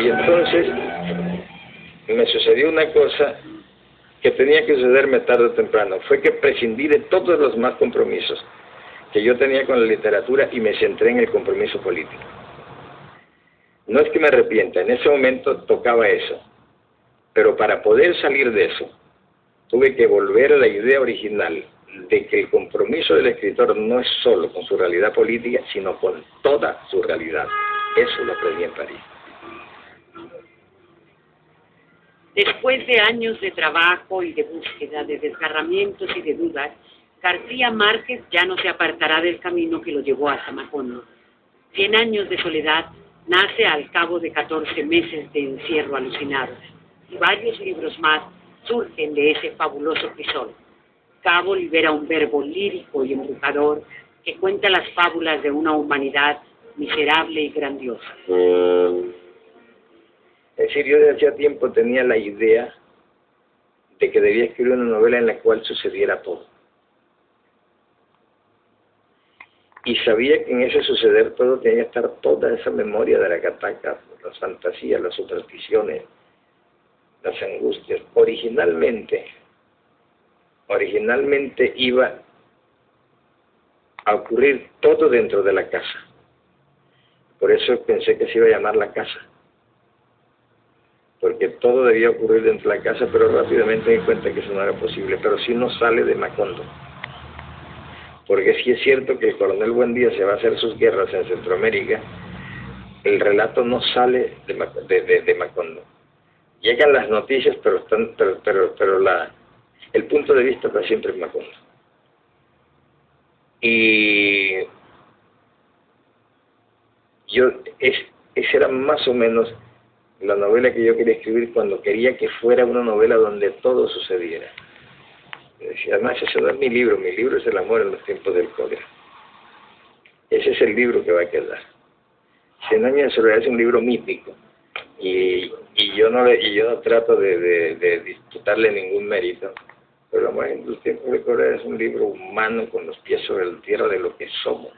Y entonces me sucedió una cosa que tenía que sucederme tarde o temprano. Fue que prescindí de todos los más compromisos que yo tenía con la literatura y me centré en el compromiso político. No es que me arrepienta, en ese momento tocaba eso. Pero para poder salir de eso, tuve que volver a la idea original de que el compromiso del escritor no es solo con su realidad política, sino con toda su realidad. Eso lo aprendí en París. Después de años de trabajo y de búsqueda, de desgarramientos y de dudas, García Márquez ya no se apartará del camino que lo llevó a Zamacondo. Cien años de soledad nace al cabo de 14 meses de encierro alucinado y varios libros más surgen de ese fabuloso crisol. Cabo libera un verbo lírico y embrujador que cuenta las fábulas de una humanidad miserable y grandiosa. Yo desde hacía tiempo tenía la idea de que debía escribir una novela en la cual sucediera todo. Y sabía que en ese suceder todo tenía que estar toda esa memoria de la cataca, las fantasías, las supersticiones, las angustias. Originalmente, originalmente iba a ocurrir todo dentro de la casa. Por eso pensé que se iba a llamar la casa porque todo debía ocurrir dentro de la casa, pero rápidamente me di cuenta que eso no era posible, pero sí no sale de Macondo. Porque sí es cierto que el coronel Buendía se va a hacer sus guerras en Centroamérica, el relato no sale de, Macondo. Llegan las noticias, pero, están, pero, pero, pero la, el punto de vista está siempre en Macondo. Y yo, es, ese era más o menos la novela que yo quería escribir cuando quería que fuera una novela donde todo sucediera. Además, ese no es mi libro, mi libro es El amor en los tiempos del cólera. Ese es el libro que va a quedar. Cien años de soledad es un libro mítico y, y yo no y yo no trato de, de, disputarle ningún mérito, pero El amor en los tiempos del cólera es un libro humano con los pies sobre la tierra de lo que somos.